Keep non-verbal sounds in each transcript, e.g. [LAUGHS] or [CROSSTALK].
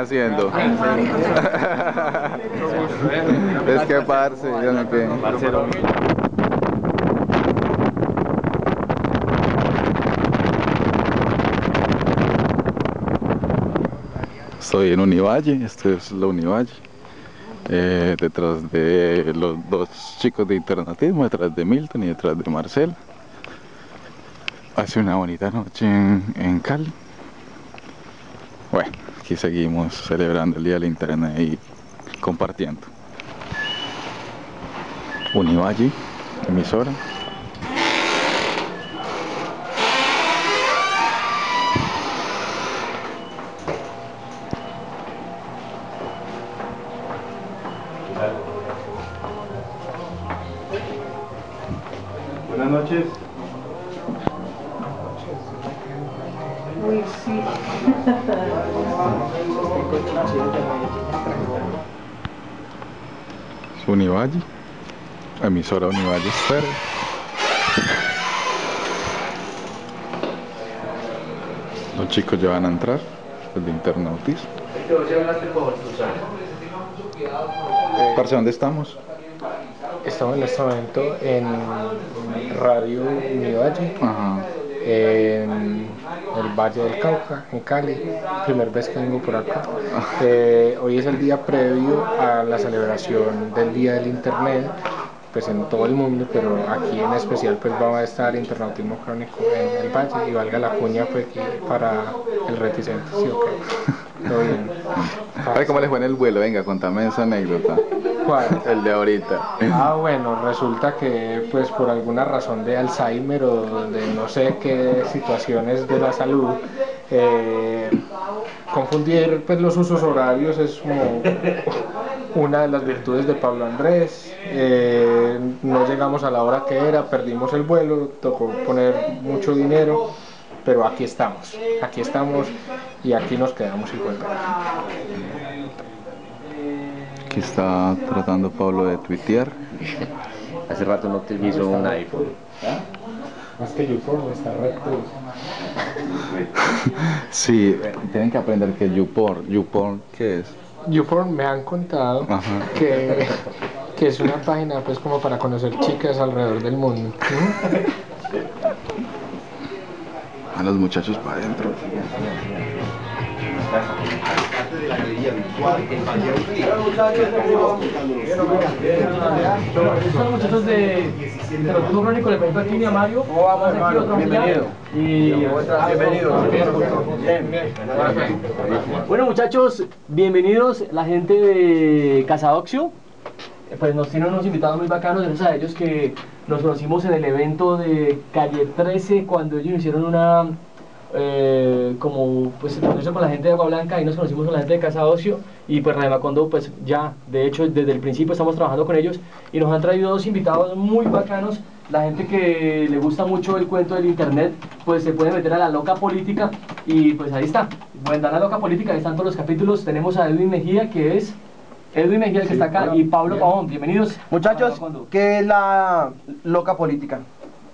haciendo? [LAUGHS] es que parce, yo no. Estoy en Univalle, esto es la Univalle. Eh, detrás de los dos chicos de internatismo, detrás de Milton y detrás de Marcel. Hace una bonita noche en, Cali. Bueno, aquí seguimos celebrando el Día del Internet y compartiendo. Univalle, emisora. Buenas noches. Uy, sí. [LAUGHS] Univalle, emisora Univalle Stereo. Los chicos ya van a entrar, el de internautismo. Parce, ¿dónde estamos? Estamos en este momento en Radio Univalle, Ajá. en el Valle del Cauca, en Cali. Primera vez que vengo por acá. Eh, hoy es el día previo a la celebración del Día del Internet, pues en todo el mundo, pero aquí en especial pues va a estar Internautismo Crónico en el Valle y valga la cuña pues para el reticente. ¿sí o qué? Todo bien. [LAUGHS] Cómo les fue en el vuelo, venga, contame esa anécdota. ¿Cuál? [LAUGHS] El de ahorita. Ah, bueno, resulta que pues por alguna razón de Alzheimer o de no sé qué situaciones de la salud, eh, confundir pues los usos horarios es como una de las virtudes de Pablo Andrés. Eh, no llegamos a la hora que era, perdimos el vuelo, tocó poner mucho dinero, pero aquí estamos, aquí estamos y aquí nos quedamos igual. Aquí está tratando Pablo de tuitear. Hace rato no utilizo un iPhone. Más que YouTube está recto. [LAUGHS] Sí, tienen que aprender que YouPorn, YouPorn, ¿qué es? YouPorn me han contado Ajá. que, que es una página pues como para conocer chicas alrededor del mundo. A los muchachos para adentro. Son muchachos de Internautivo Crónico, le presento aquí a Mario. Bienvenido. Y Bueno muchachos, bienvenidos la gente de Casadoxio. Pues nos tienen unos invitados muy bacanos, gracias a ellos que nos conocimos en el evento de Calle 13 cuando ellos hicieron una eh, como pues se conoció con la gente de Agua Blanca y nos conocimos con la gente de Casa Ocio y pues Radio Macondo pues ya de hecho desde el principio estamos trabajando con ellos y nos han traído dos invitados muy bacanos la gente que le gusta mucho el cuento del internet pues se puede meter a la loca política y pues ahí está dan la loca política ahí están todos los capítulos tenemos a Edwin Mejía que es Edwin Mejía el que está acá y Pablo Pavón bienvenidos Muchachos. ¿qué es la loca política?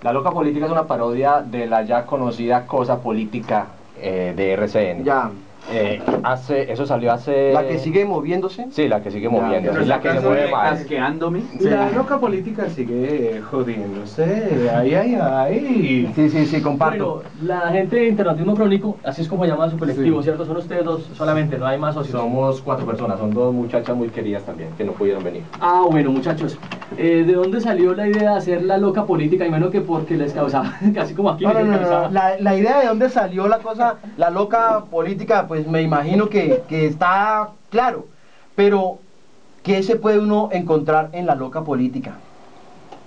La Loca Política es una parodia de la ya conocida cosa política eh, de RCN. Ya, Eh, hace, eso salió hace... la que sigue moviéndose. Sí, la que sigue es la que se mueve más. Asqueándome. La loca política sigue jodiéndose. Ahí, ahí, ahí. Sí, sí, sí, comparto. Bueno, la gente de Internatismo Crónico, así es como llama su colectivo, ¿cierto? Son ustedes dos solamente, no hay más socios. Somos cuatro personas, son dos muchachas muy queridas también, que no pudieron venir. Ah, bueno, muchachos, eh, ¿de dónde salió la idea de hacer la loca política? Y menos que porque les causaba, [LAUGHS] casi como aquí, No, no, les no. La, la idea de dónde salió la cosa, la loca política, pues me imagino que, que está claro. Pero, ¿qué se puede uno encontrar en la loca política?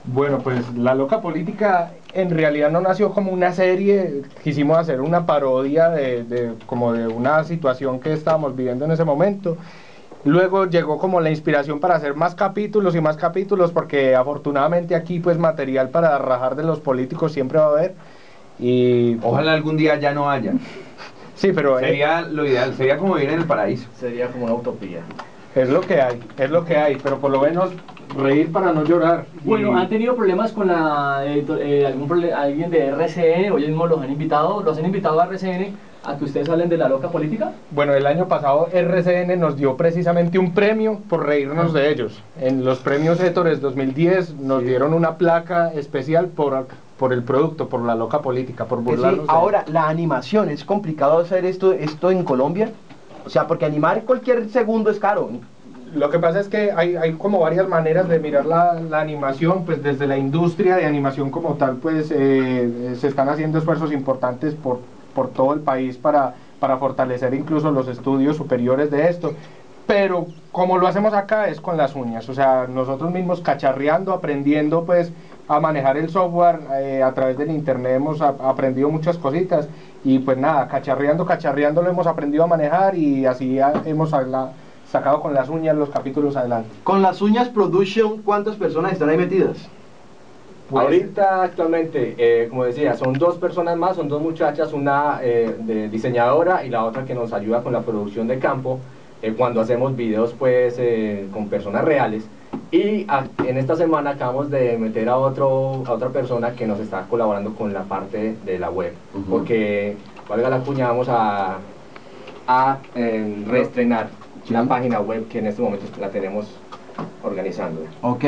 Bueno, pues la loca política en realidad no nació como una serie, quisimos hacer una parodia de, de- como de una situación que estábamos viviendo en ese momento. Luego llegó como la inspiración para hacer más capítulos y más capítulos porque afortunadamente aquí pues material para rajar de los políticos siempre va a haber. Y Ojalá algún día ya no haya. Sí, pero eh, Sería lo ideal, sería como vivir en el paraíso. Sería como una utopía. es lo que hay, es lo que hay, pero por lo menos reír para no llorar. Bueno, ¿han tenido problemas con la, edito- eh, algún alguien de RCN? Hoy mismo los han invitado, los han invitado a RCN a que ustedes salen de la loca política? Bueno, el año pasado RCN nos dio precisamente un premio por reírnos de ellos. En los premios Ettores 2010 nos dieron una placa especial por, por el producto, por la loca política, por sí, burlarnos de ahora, la animación, ¿es complicado hacer esto, esto en Colombia? O sea, porque animar cualquier segundo es caro. Lo que pasa es que hay, hay como varias maneras de mirar la, la animación, pues desde la industria de animación como tal, pues eh, eh, se están haciendo esfuerzos importantes por, por todo el país para, para fortalecer incluso los estudios superiores de esto. Pero como lo hacemos acá es con las uñas, o sea, nosotros mismos cacharreando, aprendiendo pues a manejar el software eh, a través del internet hemos a- aprendido muchas cositas y pues nada, cacharreando, cacharreando lo hemos aprendido a manejar y así ya hemos sacado con las uñas los capítulos adelante. Con las uñas production, ¿cuántas personas están ahí metidas? Pues- Ahorita actualmente, eh, como decía, son dos personas más, son dos muchachas, una eh, de diseñadora y la otra que nos ayuda con la producción de campo eh, cuando hacemos videos pues eh, con personas reales. Y a- en esta semana acabamos de meter a, otro, a otra persona que nos está colaborando con la parte de la web. Porque, valga la cuña, vamos a, a eh, reestrenar la página web que en este momento la tenemos organizando. Ok.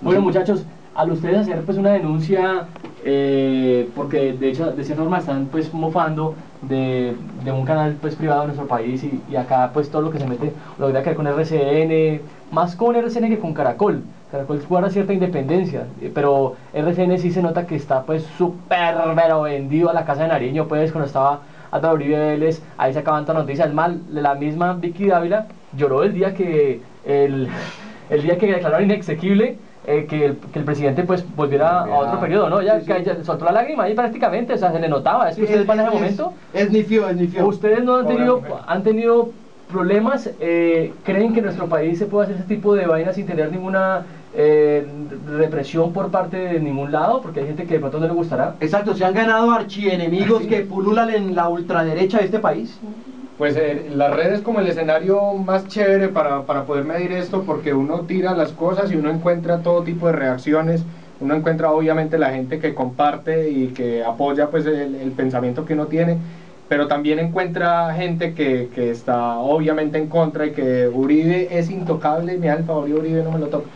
Bueno, muchachos, al ustedes hacer pues una denuncia, eh, porque de hecho de cierta forma están pues mofando de, de un canal pues privado de nuestro país y, y acá pues todo lo que se mete, lo que tiene que ver con RCN, más con RCN que con Caracol. Caracol guarda cierta independencia, eh, pero RCN sí se nota que está pues súper pero vendido a la casa de Nariño, pues cuando estaba Álvaro Uribe Vélez, ahí se acaban todas las noticias, mal, la misma Vicky Dávila lloró el día que el, [LAUGHS] el día que declararon inexequible eh, que, el, que el presidente pues volviera a otro periodo, ¿no? Ya, Sí, sí. que ya soltó la lágrima ahí prácticamente, o sea, se le notaba, es que ustedes van en ese momento, Es nifio, es nifio. ustedes no han tenido, han tenido problemas, eh, creen que en nuestro país se puede hacer ese tipo de vainas sin tener ninguna eh, represión por parte de ningún lado, porque hay gente que de pronto no le gustará. Exacto, se han ganado archienemigos que pululan en la ultraderecha de este país. Pues eh, las redes como el escenario más chévere para, para poder medir esto porque uno tira las cosas y uno encuentra todo tipo de reacciones, uno encuentra obviamente la gente que comparte y que apoya pues el, el pensamiento que uno tiene, pero también encuentra gente que, que está obviamente en contra y que Uribe es intocable, mi alfa, Uribe no me lo toca.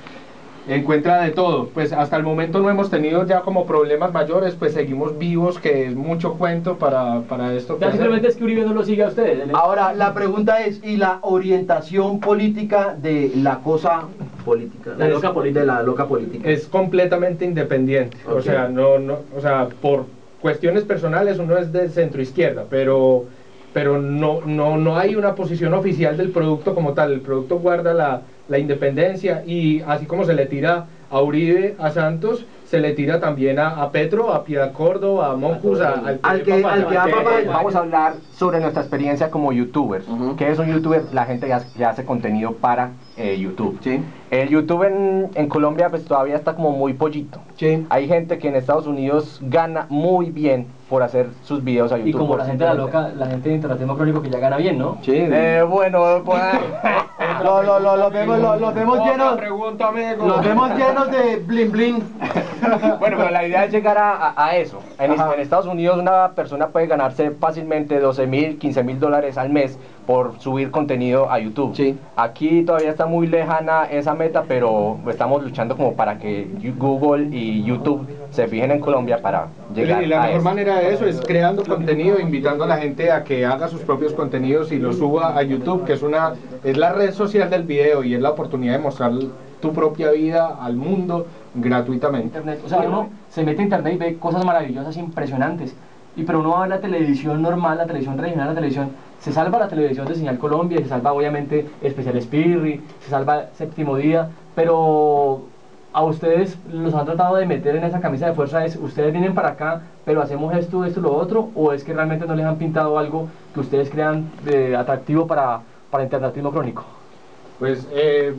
Encuentra de todo, pues hasta el momento no hemos tenido ya como problemas mayores, pues seguimos vivos, que es mucho cuento para, para esto. que Ya simplemente es que Uribe no lo sigue a ustedes. Ahora, la pregunta es, ¿y la orientación política de la cosa política? La loca política. De la loca política. es completamente independiente. O sea, no, no, o sea, por cuestiones personales uno es de centro izquierda, pero, pero no, no, no hay una posición oficial del producto como tal. El producto guarda la, la independencia y así como se le tira a Uribe, a Santos, se le tira también a, a Petro, a Piedad Córdoba, a Monjus, a- al, Al que- al que va papá- Vamos a hablar sobre nuestra experiencia como youtubers. Ujú. ¿Qué es un youtuber? La gente que hace, que hace contenido para eh, YouTube. Sí, El YouTube en, en Colombia pues todavía está como muy pollito. sí. Hay gente que en Estados Unidos gana muy bien por hacer sus videos a YouTube. Y como la gente de la loca, la gente de internatismo crónico que ya gana bien, ¿no? Sí. Eh, bueno, pues... [LAUGHS] Lo, lo, lo, los vemos, lo- los vemos llenos, pregunta, amigo. los vemos llenos de blin blin. [LAUGHS] [LAUGHS] Bueno, pero la idea es llegar a, a- a eso. En, Estados Unidos una persona puede ganarse fácilmente 12 mil, 15 mil dólares al mes por subir contenido a YouTube. Sí. Aquí todavía está muy lejana esa meta, pero estamos luchando como para que Google y YouTube se fijen en Colombia para llegar Y la a mejor eso. manera de eso es creando contenido, invitando a la gente a que haga sus propios contenidos y los suba a YouTube, que es una es la red social del video y es la oportunidad de mostrar tu propia vida al mundo gratuitamente. internet. O sea, uno se mete a internet y ve cosas maravillosas, impresionantes. Y pero uno va a ver la televisión normal, la televisión regional, la televisión. Se salva la televisión de Señal Colombia, se salva obviamente Especial Spirri, se salva Séptimo Día, pero a ustedes los han tratado de meter en esa camisa de fuerza es ustedes vienen para acá, pero hacemos esto, esto, lo otro, o es que realmente no les han pintado algo que ustedes crean de atractivo para, para internatismo crónico. Pues eh,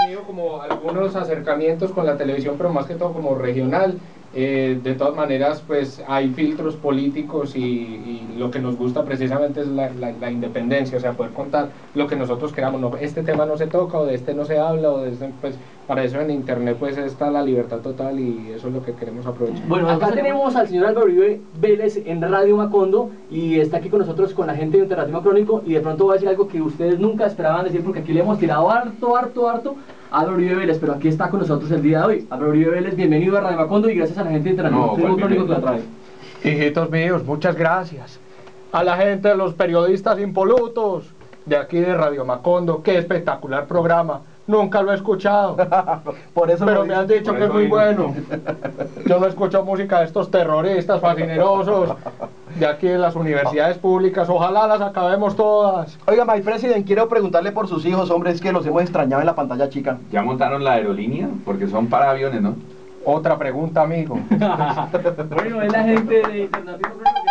tenido como algunos acercamientos con la televisión, pero más que todo como regional. Eh, de todas maneras, pues hay filtros políticos y, y lo que nos gusta precisamente es la, la- la independencia, o sea, poder contar lo que nosotros queramos. No, este tema no se toca o de este no se habla o de este, pues para eso en internet pues está la libertad total y eso es lo que queremos aprovechar. Bueno, acá tenemos al señor Álvaro Uribe Vélez en Radio Macondo y está aquí con nosotros con la gente de Alternativa Crónico y de pronto va a decir algo que ustedes nunca esperaban decir porque aquí le hemos tirado harto, harto, harto Álvaro Uribe Vélez, pero aquí está con nosotros el día de hoy. Álvaro Uribe Vélez, bienvenido a Radio Macondo y gracias a la gente de Alternativa No, ¿cuál Crónico que la trae. Hijitos míos, muchas gracias. A la gente de los periodistas impolutos de aquí de Radio Macondo, qué espectacular programa. Nunca lo he escuchado, [LAUGHS] Por eso pero me han dicho que es muy bueno. [LAUGHS] Yo no escucho música de estos terroristas fascinerosos de aquí de las universidades públicas. Ojalá las acabemos todas. Oiga, my president, quiero preguntarle por sus hijos, hombre, es que los hemos extrañado en la pantalla chica. ¿Ya montaron la aerolínea? Porque son para aviones, ¿no? Otra pregunta, amigo. [LAUGHS] bueno, es la gente de Crónico